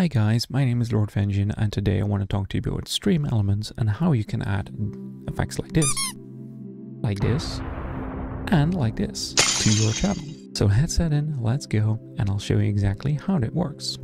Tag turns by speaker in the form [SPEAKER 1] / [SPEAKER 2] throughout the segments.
[SPEAKER 1] Hi guys, my name is Lord Vengian and today I want to talk to you about stream elements and how you can add effects like this, like this, and like this to your channel. So headset in, let's go, and I'll show you exactly how it works.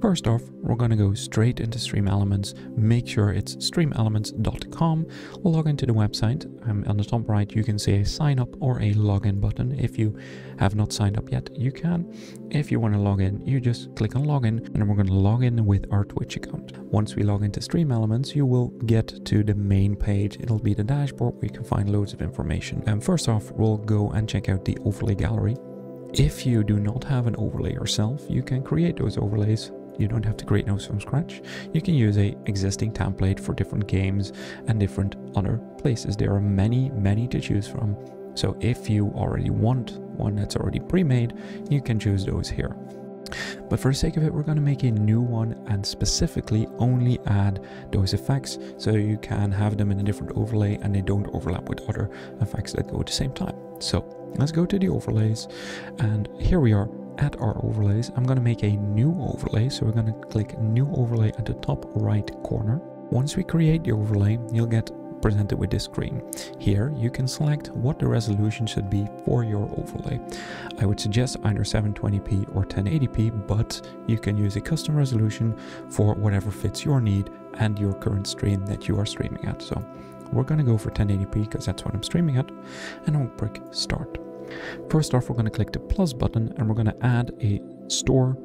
[SPEAKER 1] First off, we're going to go straight into Stream Elements. Make sure it's streamelements.com. Log into the website. Um, on the top right, you can see a sign up or a login button. If you have not signed up yet, you can. If you want to log in, you just click on login and we're going to log in with our Twitch account. Once we log into Stream Elements, you will get to the main page. It'll be the dashboard where you can find loads of information. And first off, we'll go and check out the overlay gallery. If you do not have an overlay yourself, you can create those overlays you don't have to create those from scratch. You can use a existing template for different games and different other places. There are many, many to choose from. So if you already want one that's already pre-made, you can choose those here. But for the sake of it, we're going to make a new one and specifically only add those effects so you can have them in a different overlay and they don't overlap with other effects that go at the same time. So let's go to the overlays and here we are at our overlays. I'm going to make a new overlay. So we're going to click new overlay at the top right corner. Once we create the overlay, you'll get presented with this screen. Here you can select what the resolution should be for your overlay. I would suggest either 720p or 1080p, but you can use a custom resolution for whatever fits your need and your current stream that you are streaming at. So we're going to go for 1080p because that's what I'm streaming at and I'll click start. First off, we're going to click the plus button and we're going to add a store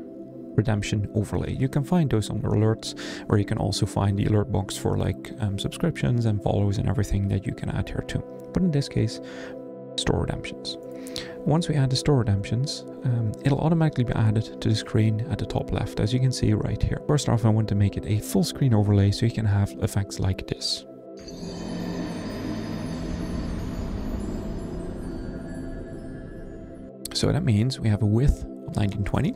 [SPEAKER 1] redemption overlay. You can find those under alerts, or you can also find the alert box for like um, subscriptions and follows and everything that you can add here too. But in this case, store redemptions. Once we add the store redemptions, um, it'll automatically be added to the screen at the top left, as you can see right here. First off, I want to make it a full screen overlay so you can have effects like this. So that means we have a width of 1920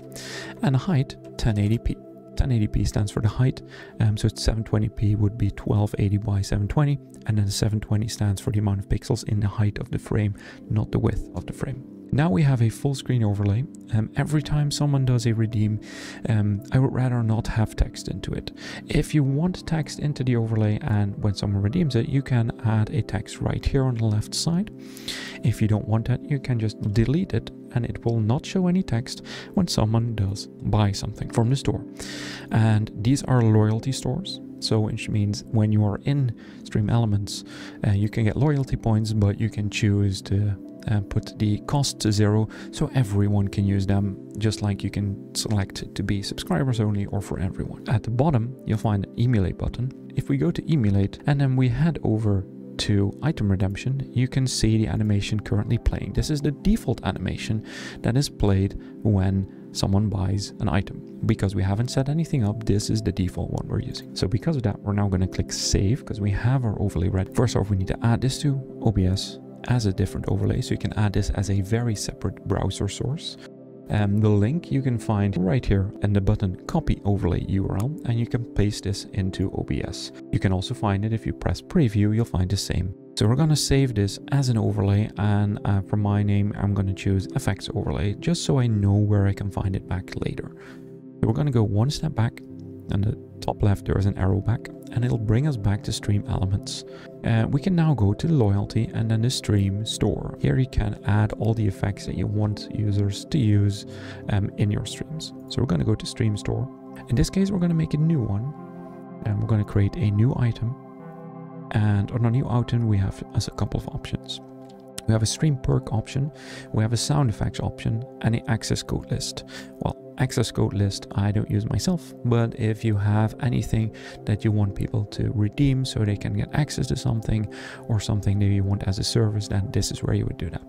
[SPEAKER 1] and a height 1080p. 1080p stands for the height, um, so 720p would be 1280 by 720, and then 720 stands for the amount of pixels in the height of the frame, not the width of the frame. Now we have a full screen overlay. Um, every time someone does a redeem, um, I would rather not have text into it. If you want text into the overlay and when someone redeems it, you can add a text right here on the left side. If you don't want that, you can just delete it and it will not show any text when someone does buy something from the store. And these are loyalty stores. So which means when you are in Stream Elements, uh, you can get loyalty points, but you can choose to uh, put the cost to zero so everyone can use them, just like you can select to be subscribers only or for everyone. At the bottom, you'll find an emulate button. If we go to emulate and then we head over to item redemption, you can see the animation currently playing. This is the default animation that is played when someone buys an item. Because we haven't set anything up, this is the default one we're using. So because of that, we're now going to click save because we have our overlay ready. First off, we need to add this to OBS as a different overlay. So you can add this as a very separate browser source. Um, the link you can find right here in the button copy overlay URL and you can paste this into OBS. You can also find it if you press preview, you'll find the same. So we're going to save this as an overlay and uh, for my name, I'm going to choose effects overlay just so I know where I can find it back later. So we're going to go one step back and the top left there is an arrow back and it'll bring us back to stream elements. Uh, we can now go to loyalty and then the stream store. Here you can add all the effects that you want users to use um, in your streams. So we're going to go to stream store. In this case, we're going to make a new one and we're going to create a new item. And on our new item, we have as a couple of options. We have a stream perk option, we have a sound effects option, and an access code list. Well, access code list I don't use myself, but if you have anything that you want people to redeem so they can get access to something or something that you want as a service, then this is where you would do that.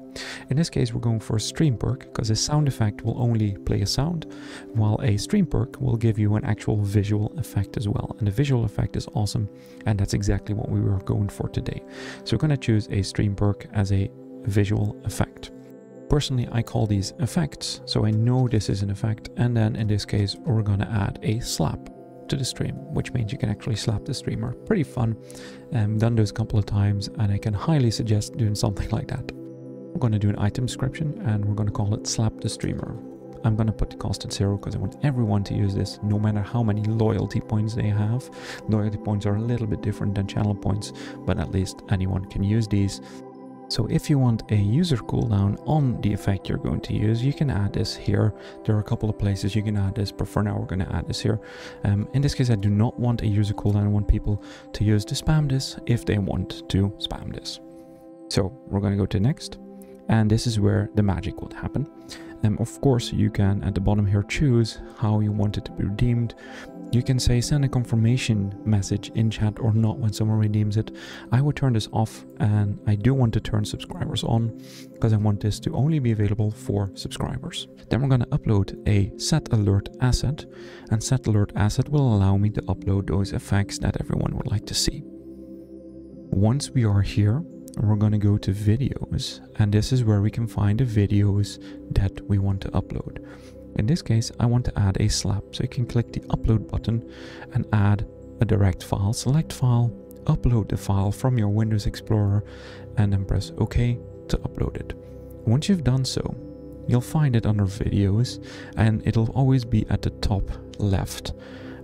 [SPEAKER 1] In this case, we're going for a stream perk because a sound effect will only play a sound, while a stream perk will give you an actual visual effect as well. And the visual effect is awesome, and that's exactly what we were going for today. So we're going to choose a stream perk as a visual effect. Personally, I call these effects, so I know this is an effect, and then in this case, we're gonna add a slap to the stream, which means you can actually slap the streamer. Pretty fun. Um, done those a couple of times, and I can highly suggest doing something like that. We're gonna do an item description, and we're gonna call it slap the streamer. I'm to put the cost at zero because I want everyone to use this no matter how many loyalty points they have. Loyalty points are a little bit different than channel points, but at least anyone can use these. So if you want a user cooldown on the effect you're going to use, you can add this here. There are a couple of places you can add this, but for now we're going to add this here. Um, in this case, I do not want a user cooldown. I want people to use to spam this if they want to spam this. So we're going to go to next. And this is where the magic would happen. Um, of course, you can at the bottom here choose how you want it to be redeemed. You can say send a confirmation message in chat or not when someone redeems it. I would turn this off and I do want to turn subscribers on because I want this to only be available for subscribers. Then we're going to upload a set alert asset and set alert asset will allow me to upload those effects that everyone would like to see. Once we are here, we're going to go to videos and this is where we can find the videos that we want to upload. In this case, I want to add a slap. So you can click the upload button and add a direct file. Select file, upload the file from your Windows Explorer and then press OK to upload it. Once you've done so, you'll find it under videos and it'll always be at the top left.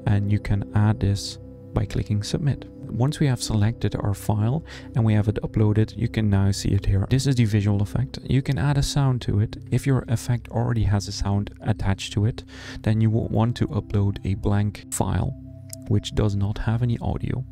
[SPEAKER 1] And you can add this by clicking submit. Once we have selected our file and we have it uploaded, you can now see it here. This is the visual effect. You can add a sound to it. If your effect already has a sound attached to it, then you will want to upload a blank file which does not have any audio.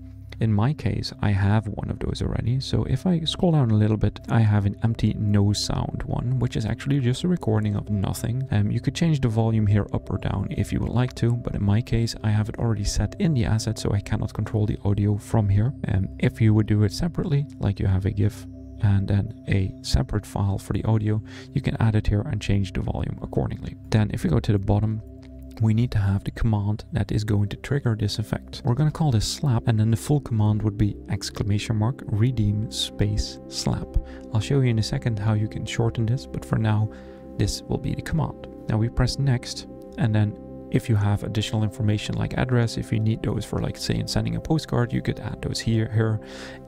[SPEAKER 1] In my case, I have one of those already. So if I scroll down a little bit, I have an empty no sound one, which is actually just a recording of nothing. Um, you could change the volume here up or down if you would like to, but in my case, I have it already set in the asset, so I cannot control the audio from here. Um, if you would do it separately, like you have a GIF, and then a separate file for the audio, you can add it here and change the volume accordingly. Then if you go to the bottom, we need to have the command that is going to trigger this effect. We're going to call this slap and then the full command would be exclamation mark redeem space slap. I'll show you in a second how you can shorten this, but for now, this will be the command. Now we press next and then if you have additional information like address, if you need those for like say in sending a postcard, you could add those here, here.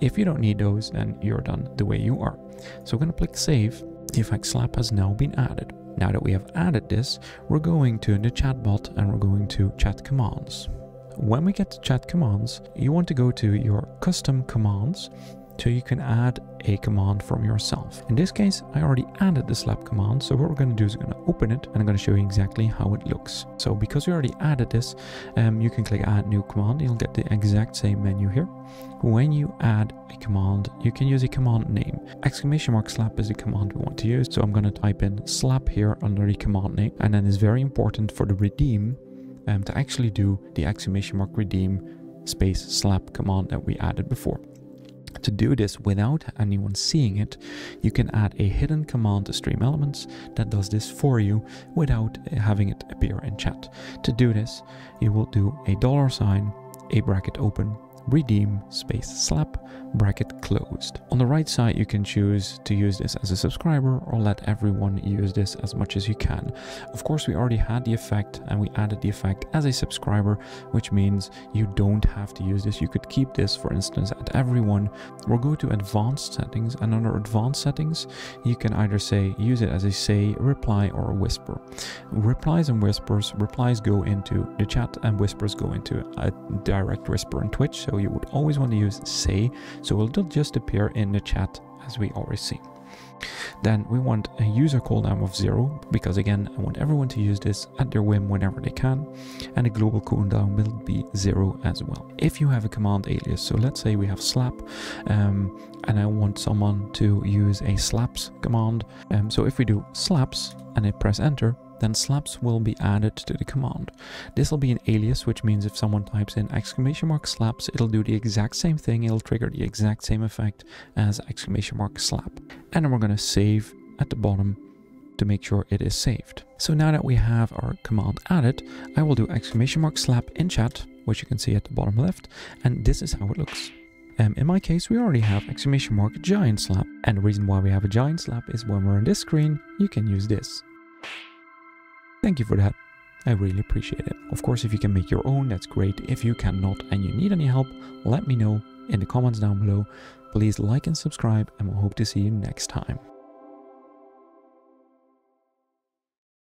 [SPEAKER 1] If you don't need those, then you're done the way you are. So we're going to click save. The effect slap has now been added. Now that we have added this, we're going to the chatbot and we're going to chat commands. When we get to chat commands, you want to go to your custom commands so you can add a command from yourself. In this case, I already added the slap command. So what we're going to do is we're going to open it and I'm going to show you exactly how it looks. So because we already added this, um, you can click add new command. You'll get the exact same menu here. When you add a command, you can use a command name. Exclamation mark slap is the command we want to use. So I'm going to type in slap here under the command name. And then it's very important for the redeem um, to actually do the exclamation mark redeem space slap command that we added before. To do this without anyone seeing it, you can add a hidden command to Stream Elements that does this for you without having it appear in chat. To do this, you will do a dollar sign, a bracket open, redeem space slap bracket closed. On the right side you can choose to use this as a subscriber or let everyone use this as much as you can. Of course we already had the effect and we added the effect as a subscriber which means you don't have to use this. You could keep this for instance at everyone. We'll go to advanced settings and under advanced settings you can either say use it as a say, reply or a whisper. Replies and whispers, replies go into the chat and whispers go into a direct whisper in Twitch so you would always want to use say so it'll just appear in the chat as we already see. Then we want a user cooldown of zero, because again, I want everyone to use this at their whim whenever they can, and a global cooldown will be zero as well. If you have a command alias, so let's say we have slap, um, and I want someone to use a slaps command, um, so if we do slaps and I press enter, then slaps will be added to the command. This will be an alias, which means if someone types in exclamation mark slaps, it'll do the exact same thing, it'll trigger the exact same effect as exclamation mark slap. And then we're going to save at the bottom to make sure it is saved. So now that we have our command added, I will do exclamation mark slap in chat, which you can see at the bottom left, and this is how it looks. Um, in my case, we already have exclamation mark giant slap, and the reason why we have a giant slap is when we're on this screen, you can use this. Thank you for that. I really appreciate it. Of course, if you can make your own, that's great. If you cannot and you need any help, let me know in the comments down below. Please like and subscribe and we'll hope to see you next time.